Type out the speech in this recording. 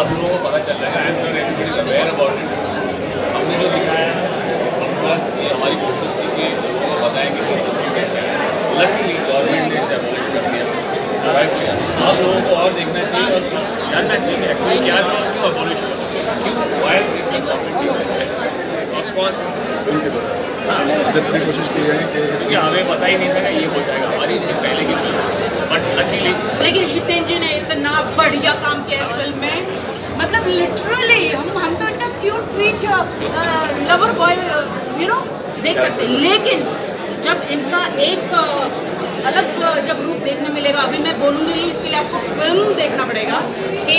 अब लोगों को पता चल रहा है I am sure everybody aware about it हमने जो दिखाया ऑफकोर्स ये हमारी कोशिश थी कि लोगों को बताएँ कि लकीली गवर्नमेंट ने इसे अबॉलिश कर दिया। आप लोगों को और देखना चाहिए और जानना चाहिए एक्चुअली क्या था क्यों अबॉलिश हुआ। क्यों? वाई ऑफकोर्स हाँ पूरी कोशिश की है। कि क्योंकि हमें पता ही नहीं था ये हो जाएगा। हमारी पहले की बट लकीली लेकिन हितेन जी ने इतना बढ़िया काम किया इस फ़िल्म में। मतलब लिटरली हम हम तो इनका cute sweet lover boy you know देख सकते हैं। लेकिन जब इनका एक uh, अलग uh, जब रूप देखने मिलेगा अभी मैं बोलूँगी इसके लिए आपको फ़िल्म देखना पड़ेगा कि